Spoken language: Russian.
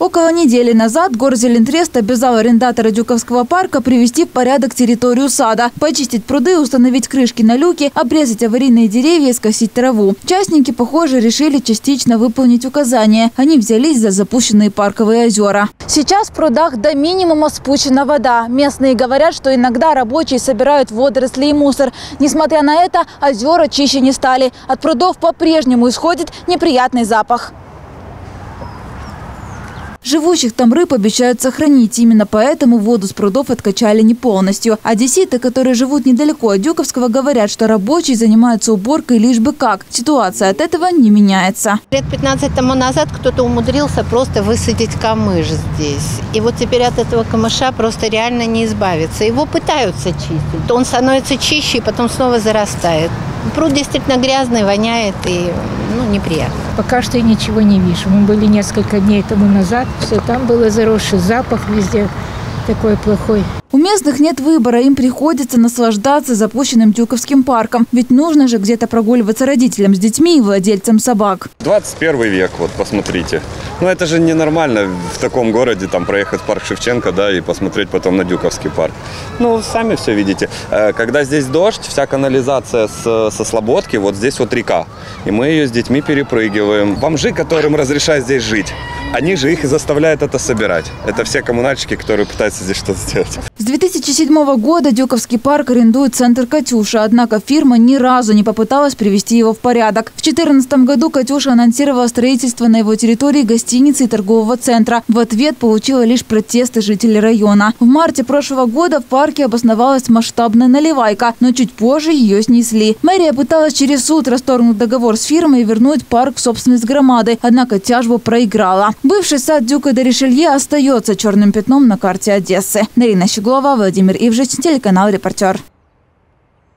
Около недели назад Горзелинтрест обязал арендатора Дюковского парка привести в порядок территорию сада, почистить пруды, установить крышки на люки, обрезать аварийные деревья и скосить траву. Частники, похоже, решили частично выполнить указания. Они взялись за запущенные парковые озера. Сейчас в прудах до минимума спущена вода. Местные говорят, что иногда рабочие собирают водоросли и мусор. Несмотря на это, озера чище не стали. От прудов по-прежнему исходит неприятный запах. Живущих там рыб обещают сохранить. Именно поэтому воду с прудов откачали не полностью. Одесситы, которые живут недалеко от Дюковского, говорят, что рабочие занимаются уборкой лишь бы как. Ситуация от этого не меняется. Лет 15 тому назад кто-то умудрился просто высадить камыш здесь. И вот теперь от этого камыша просто реально не избавиться. Его пытаются чистить. Он становится чище и потом снова зарастает. Пруд действительно грязный, воняет и ну, неприятно. Пока что я ничего не вижу. Мы были несколько дней тому назад. Все там было заросший запах везде такой плохой. Местных нет выбора, им приходится наслаждаться запущенным Тюковским парком. Ведь нужно же где-то прогуливаться родителям с детьми и владельцам собак. 21 век, вот посмотрите. Ну это же ненормально в таком городе там проехать парк Шевченко, да, и посмотреть потом на Дюковский парк. Ну, сами все видите. Э, Когда здесь дождь, вся канализация со Слободки, вот здесь вот река. И мы ее с детьми перепрыгиваем. Бомжи, которым разрешают здесь жить, они же их и заставляют это собирать. Это все коммунальщики, которые пытаются здесь что-то сделать. С 2007 года Дюковский парк арендует центр «Катюша», однако фирма ни разу не попыталась привести его в порядок. В 2014 году «Катюша» анонсировала строительство на его территории гостиницы и торгового центра. В ответ получила лишь протесты жителей района. В марте прошлого года в парке обосновалась масштабная наливайка, но чуть позже ее снесли. Мэрия пыталась через суд расторгнуть договор с фирмой и вернуть парк в собственность громады, однако тяжбу проиграла. Бывший сад Дюка де Ришелье остается черным пятном на карте Одессы. Нарина Щеглова, Владимир Ивжич, телеканал «Репортер».